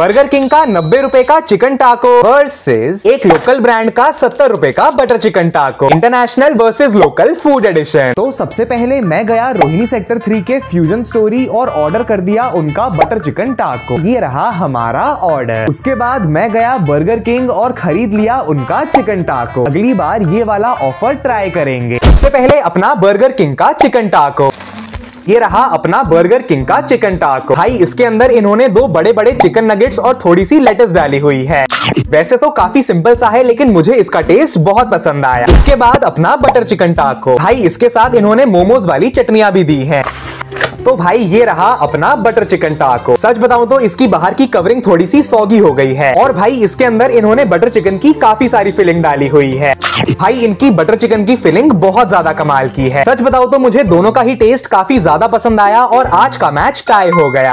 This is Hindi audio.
बर्गर किंग का नब्बे रुपए का चिकन टाको वर्सेस एक लोकल ब्रांड का सत्तर रुपए का butter chicken taco international versus local food edition तो सबसे पहले मैं गया रोहिणी सेक्टर थ्री के फ्यूजन स्टोरी और ऑर्डर कर दिया उनका बटर चिकन टाको ये रहा हमारा ऑर्डर उसके बाद मैं गया बर्गर किंग और खरीद लिया उनका चिकन टाको अगली बार ये वाला ऑफ़र ट्राई करेंगे. सबसे पहले अपना बर्गर किंग का चिकन टाको ये रहा अपना बर्गर किंग का चिकन टाको। भाई, इसके अंदर इन्होंने दो बड़े बड़े चिकन नगेट्स और थोड़ी सी लेटस डाली हुई है। वैसे तो काफ़ी सिंपल सा है, लेकिन मुझे इसका टेस्ट बहुत पसंद आया। इसके बाद अपना बटर चिकन टाको भाई, इसके साथ इन्होंने मोमोज वाली चटनियाँ भी दी है। तो भाई, ये रहा अपना बटर चिकन टाको सच बताऊँ तो इसकी बाहर की कवरिंग थोड़ी सी सौगी हो गई है। और भाई, इसके अंदर इन्होंने बटर चिकन की काफ़ी सारी फिलिंग डाली हुई है। भाई, इनकी बटर चिकन की फिलिंग बहुत ज़्यादा कमाल की है। सच बताओ तो मुझे दोनों का ही टेस्ट काफ़ी ज़्यादा पसंद आया और आज का मैच टाई हो गया।